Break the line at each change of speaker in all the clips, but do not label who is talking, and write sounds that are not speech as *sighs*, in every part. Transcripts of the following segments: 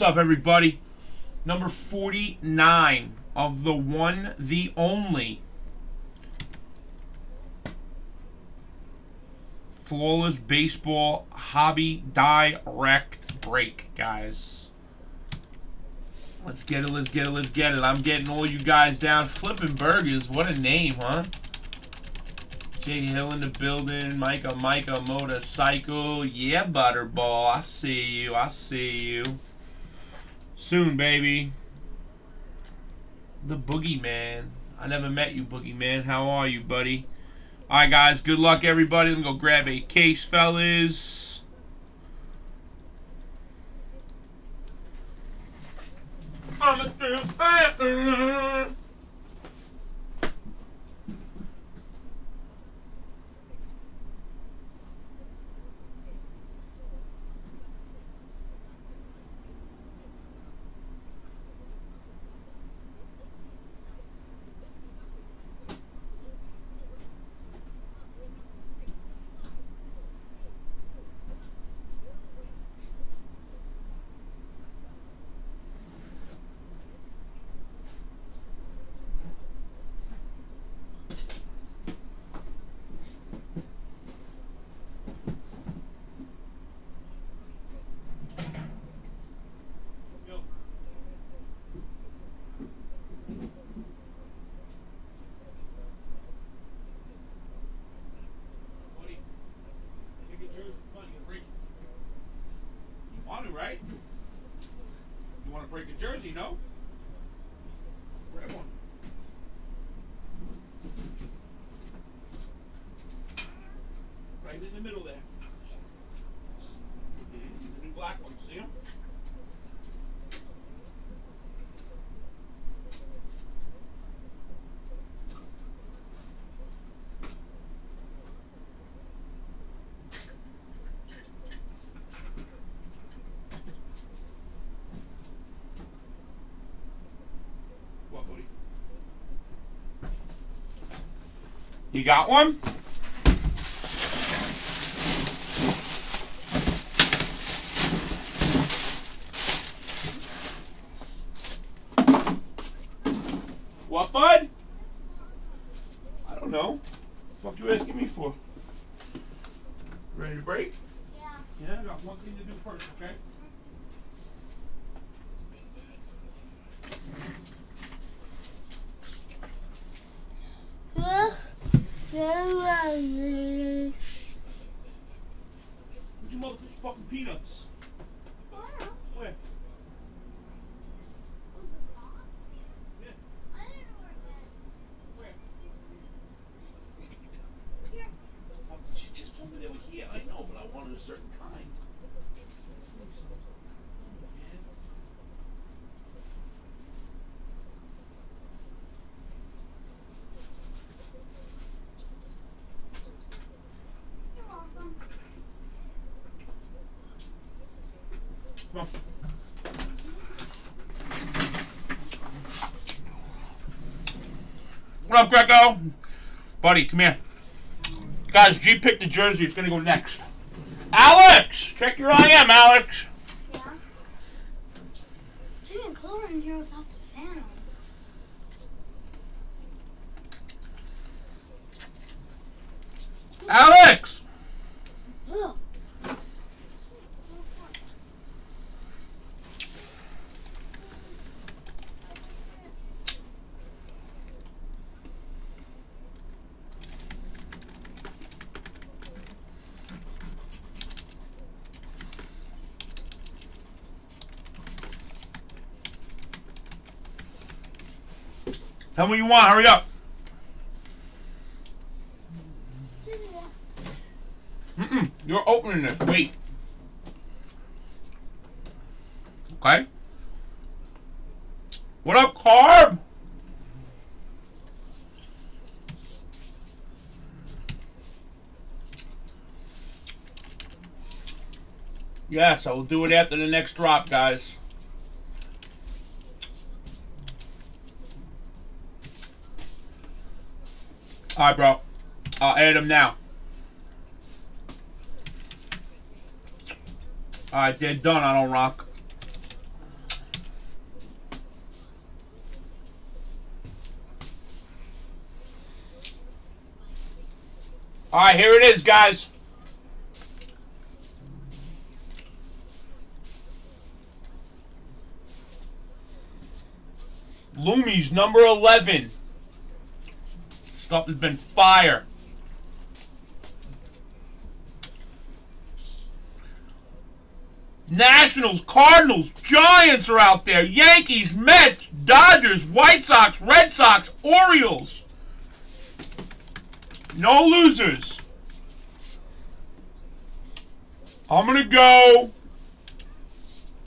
What's up, everybody? Number 49 of the one, the only. Flawless Baseball Hobby Direct Break, guys. Let's get it, let's get it, let's get it. I'm getting all you guys down. Flipping Burgers, what a name, huh? Jay Hill in the building. Micah, Micah, Motorcycle. Yeah, Butterball. I see you. I see you. Soon, baby. The Boogeyman. I never met you, Boogeyman. How are you, buddy? All right, guys. Good luck, everybody. Let me go grab a case, fellas. I'm a Jersey, no? You got one? What, bud? I don't know. The fuck you asking me for? Ready to break?
Yeah.
Yeah, I got one thing to do first, okay?
Look. Yeah.
Where'd you motherfucking peanuts? Where? Yeah. Where? Fuck, She just told me they were here. I know, but I wanted a certain kind. Come on. What up, Greco? Buddy, come here. Guys, G picked the jersey. It's going to go next. Alex! Check your IM, Alex.
Yeah. It's even cooler in here without the fan on.
Alex!
Ugh.
Tell me what you want. Hurry up. Mm-mm. You're opening this. Wait. Okay. What up, Carb? Yes, I will do it after the next drop, guys. Hi, bro. I'll edit them now. Alright, they're done. I don't rock. Alright, here it is, guys. Lumi's number 11. Stuff has been fire. Nationals, Cardinals, Giants are out there. Yankees, Mets, Dodgers, White Sox, Red Sox, Orioles. No losers. I'm going to go.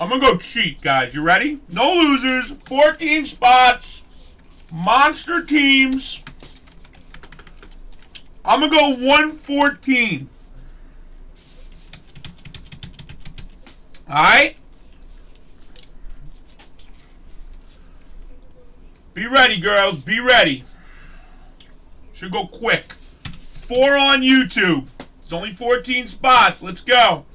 I'm going to go cheat, guys. You ready? No losers. 14 spots. Monster teams. I'm going to go 114. All right? Be ready, girls. Be ready. Should go quick. Four on YouTube. It's only 14 spots. Let's go.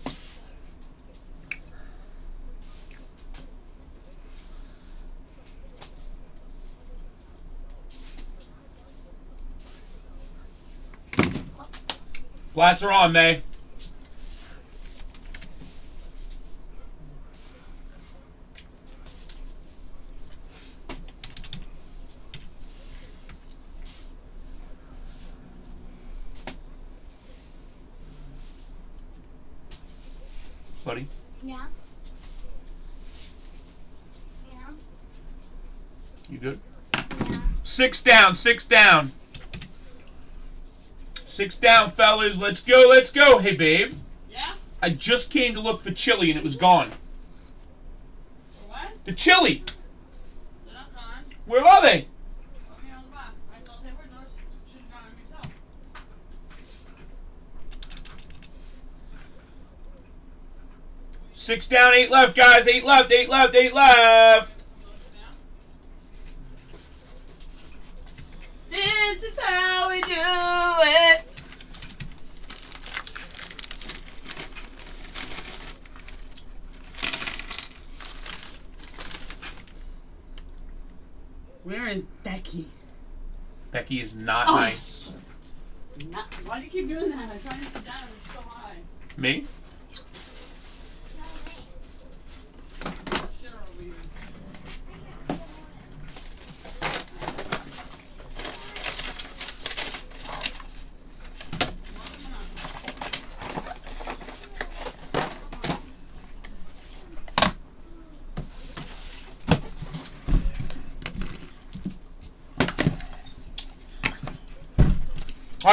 Flats are on, May. Buddy,
Yeah. Yeah.
you good?
Yeah.
Six down, six down. Six down, fellas. Let's go, let's go. Hey, babe.
Yeah?
I just came to look for chili and it was gone.
What?
The chili!
They're not gone.
Where are they?
Over here on the box. I thought they were. Those should have gone on yourself.
Six down, eight left, guys. Eight left, eight left, eight left.
Close it down. This is how we do it. Where is Becky?
Becky is not
Oh.
nice.
Not, why do you keep doing that? I'm trying to sit down. It's so high.
Me?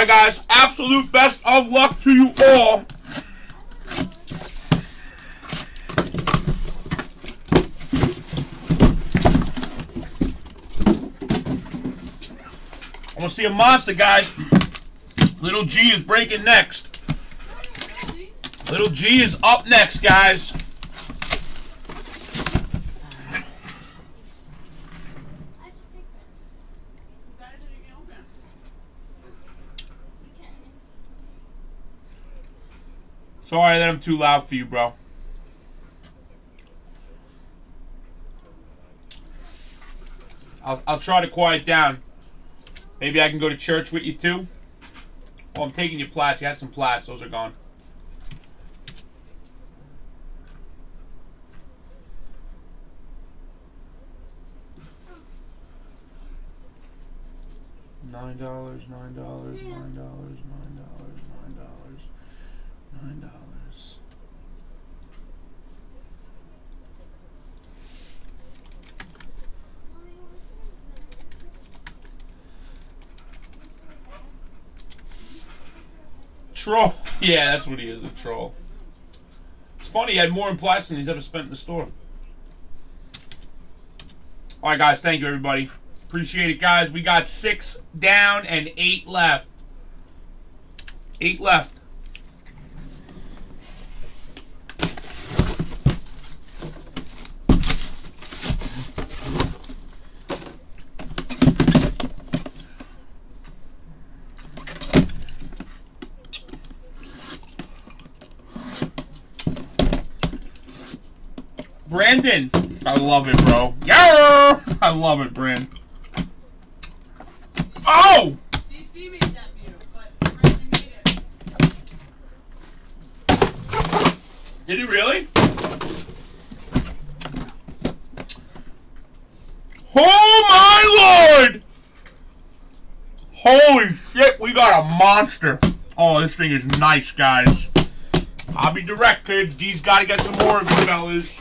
Right, guys. Absolute best of luck to you all. I'm gonna see a monster, guys. Little G is breaking next. Little G is up next, guys.
I just picked it.
You got it till you can open it.
You can.
Sorry that I'm too loud for you, bro. I'll, I'll try to quiet down. Maybe I can go to church with you too. Well, I'm taking your plats. You had some plats. Those are gone. Nine dollars, nine dollars, nine dollars, nine dollars, nine dollars, nine dollars.
Mommy, what's
Troll. *laughs* Yeah, that's what he is, a troll. It's funny, he had more in plats than he's ever spent in the store. All right, guys. Thank you, everybody. Appreciate it, guys. We got six down and eight left. Eight left. Brandon! I love it, bro. Yeah! I love it, Brandon. Oh!
DC made that view, but Brandon made it.
Did he really? Oh my lord! Holy shit, we got a monster. Oh, this thing is nice, guys. Hobby Direct, kids. D's gotta get some more of you fellas.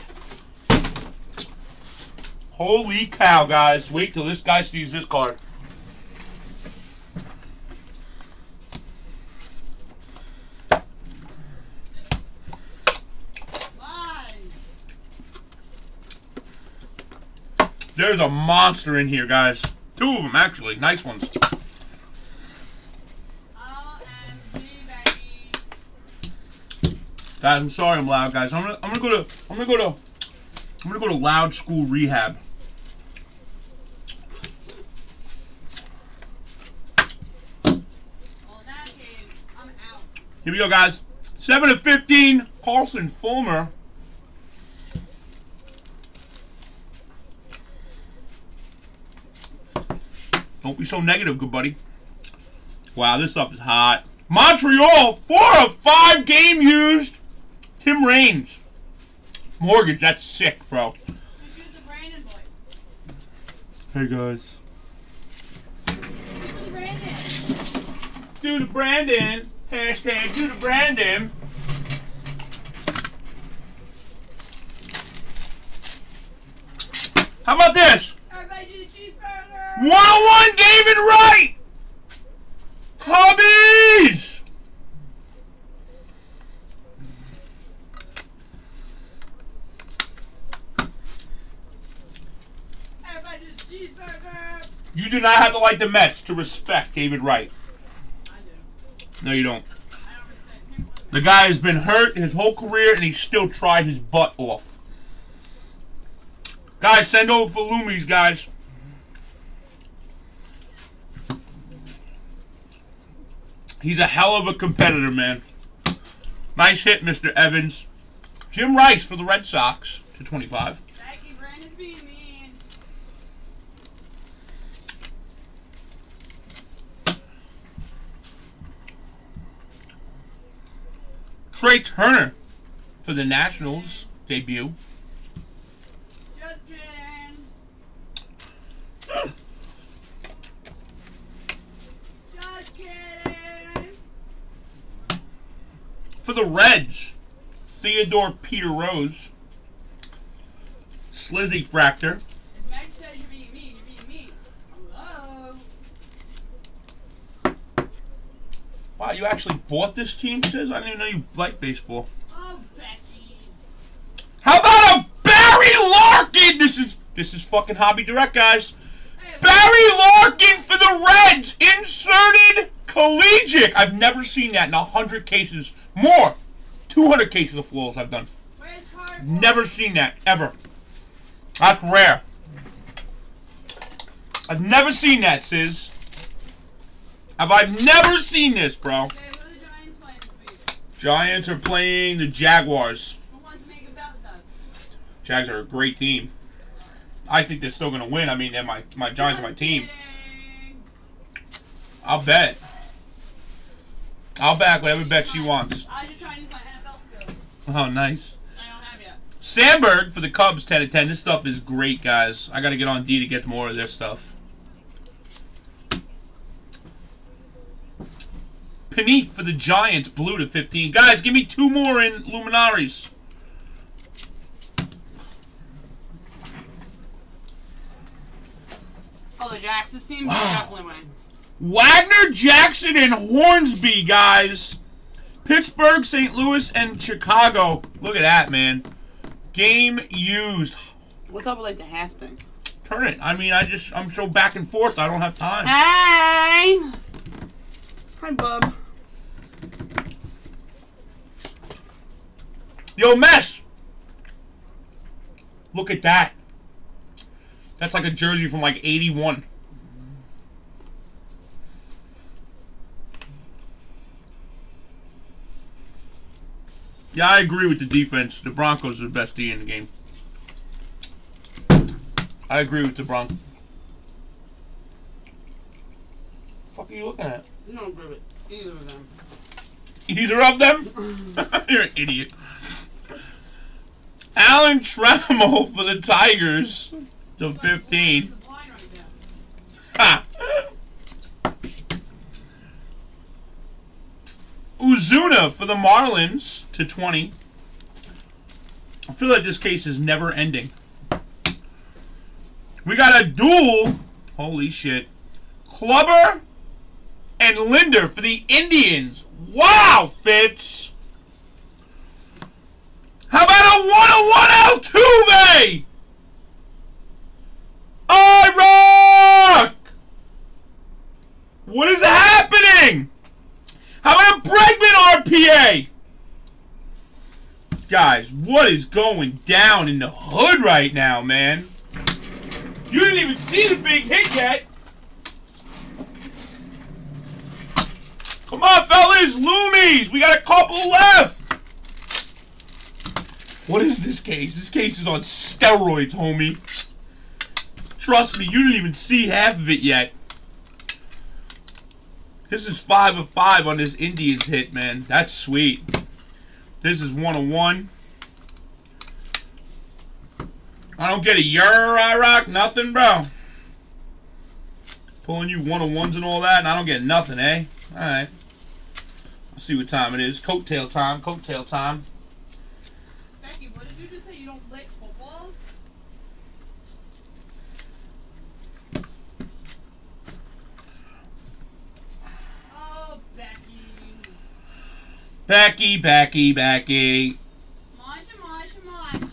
Holy cow, guys. Wait till this guy sees this card. There's a monster in here, guys. Two of them, actually. Nice ones. Guys, I'm sorry I'm loud, guys. I'm gonna, I'm gonna go to, I'm gonna go to, I'm gonna go to loud school rehab.
Well, in that case, I'm out.
Here we go, guys. Seven of fifteen. Carson Fulmer. Don't be so negative, good buddy. Wow, this stuff is hot. Montreal, four of five game used. Tim Raines. Mortgage, that's sick, bro.
The boy.
Hey, guys.
The Brandon.
Do the Brandon. Hashtag do the Brandon. How about this?
Everybody do the cheeseburger.
101 David Wright! Hobbies!
Everybody do the cheeseburger.
You do not have to like the Mets to respect David Wright. No, you don't. The guy has been hurt his whole career and he still tried his butt off. Guys, send over for Loomies, guys. He's a hell of a competitor, man. Nice hit, Mr. Evans. Jim Rice for the Red Sox to 25.
Thank you, Brandon's being mean.
Trea Turner for the Nationals debut.
Just kidding. Just kidding.
For the Reds, Theodore Peter Rose. Slizzy Fractor.
If Meg says you're being mean, you're being mean. Hello.
Wow, you actually bought this team, Sis? I didn't even know you liked baseball.
Oh, Becky.
How about a Barry Larkin? This is this is fucking hobby direct, guys.
Hey,
Barry Larkin for the Reds, inserted collegiate. I've never seen that in a hundred cases. More, two hundred cases of flawless I've done. Never seen that ever. That's rare. I've never seen that, Sis. Have I never seen this, bro?
Okay, who are the Giants playing this week?
Giants are playing the Jaguars.
Who wants to make a bet with us?
Jags are a great team. I think they're still gonna win. I mean, they're my my Giants are my team. I'll bet. I'll back whatever bet she wants.
I just trying to use my NFL skills.
Oh, nice.
I don't have yet.
Sandberg for the Cubs, 10 to 10. This stuff is great, guys. I gotta get on D to get more of this stuff. Panik for the Giants, blue to 15. Guys, give me two more in Luminaries.
Oh, the Jackson team
Wow.
definitely winning.
Wagner, Jackson, and Hornsby, guys. Pittsburgh, St. Louis, and Chicago. Look at that, man. Game used.
What's up with like the half thing?
Turn it. I mean, I just, I'm so back and forth, I don't have time.
Hey! Hi, bub.
Yo, Mess! Look at that. That's like a jersey from like 81. Yeah, I agree with the defense. The Broncos are the best D in the game. I agree with the Broncos. fuck are you looking at?
You don't agree with either of them.
Either of them? *laughs* You're an idiot. Alan Trammell *laughs* for the Tigers to 15.
The blind right now.
Ha! Ozuna for the Marlins to 20. I feel like this case is never ending. We got a duel. Holy shit. Kluber and Lindor for the Indians. Wow, Fitz. How about one-on-one Altuve? I rock! What is happening? How about a Bregman RPA? Guys, what is going down in the hood right now, man? You didn't even see the big hit yet. Come on, fellas, Loomies. We got a couple left. What is this case? This case is on steroids, homie. Trust me, you didn't even see half of it yet. This is five of five on this Indians hit, man. That's sweet. This is one of one. I don't get a yer, I rock, nothing, bro. Pulling you one of ones and all that, and I don't get nothing, eh? Alright. Let's see what time it is. Coattail time, coattail time.
Becky, what did you just say? You don't lick footballs? Oh, Becky.
Becky, Becky, Becky.
Masha, Masha, Masha.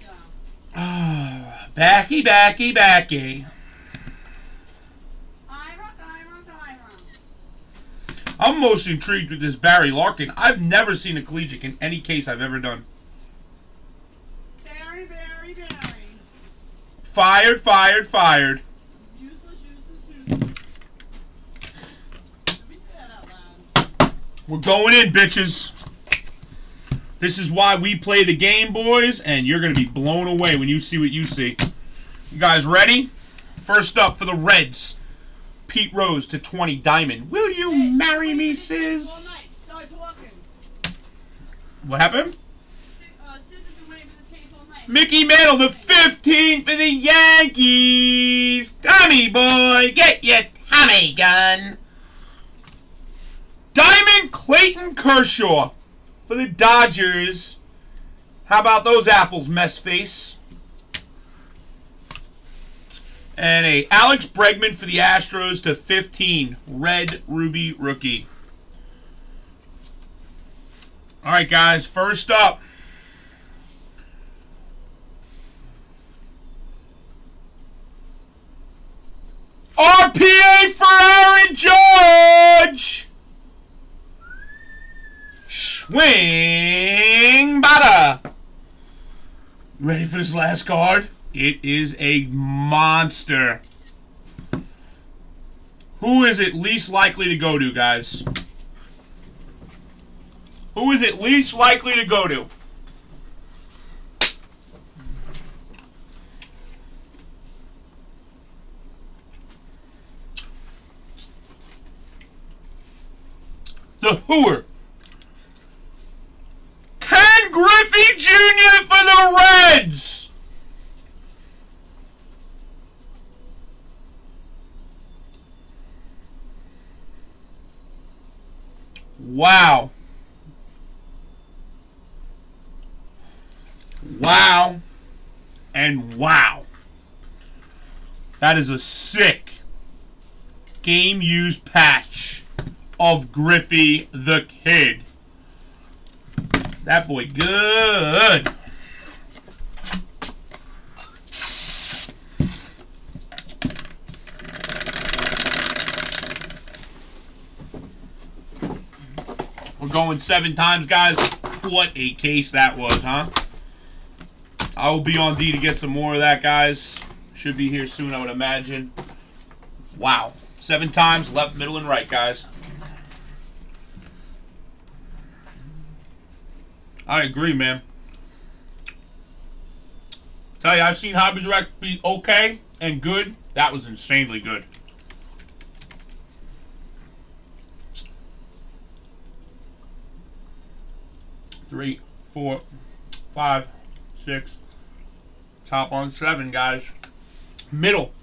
Ah, *sighs* Becky, Becky, Becky.
I rock, I rock, I rock.
I'm most intrigued with this Barry Larkin. I've never seen a collegiate in any case I've ever done.
Very, very, very.
Fired, fired, fired.
Useless, useless, useless. Let me say that out loud.
We're going in, bitches. This is why we play the game, boys, and you're going to be blown away when you see what you see. You guys ready? First up for the Reds, Pete Rose to 20 Diamond. Will you
Hey,
marry me,
did you say
sis?
all night? Start talking.
What happened?
Uh, Sis has been waiting for this case all night.
Mickey Mantle, the 15 for the Yankees. Tommy boy, get your Tommy gun. Diamond Clayton Kershaw for the Dodgers. How about those apples, mess face? And a Alex Bregman for the Astros to 15. Red Ruby rookie. All right, guys. First up. RPA for Ready for this last card? It is a monster. Who is it least likely to go to, guys? Who is it least likely to go to? The Hooer. Griffey Jr. for the Reds. Wow. Wow. And wow. That is a sick game used patch of Griffey the Kid. That boy good. We're going seven times, guys. What a case that was, huh? I will be on D to get some more of that, guys. Should be here soon, I would imagine. Wow. Seven times, left, middle, and right, guys. I agree, man. Tell you, I've seen Hobby Direct be okay and good. That was insanely good. Three, four, five, six, Top on seven, guys. Middle.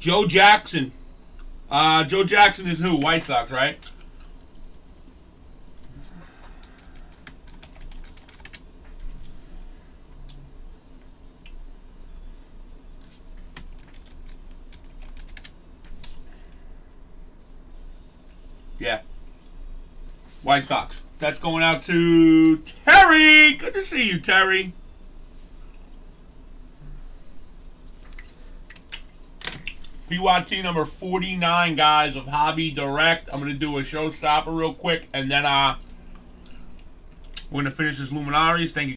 Joe Jackson. Uh, Joe Jackson is who? White Sox, right? Yeah. White Sox. That's going out to Terry. Good to see you, Terry. PYT number 49, guys, of Hobby Direct. I'm going to do a showstopper real quick, and then uh, we're going to finish this Luminaries. Thank you.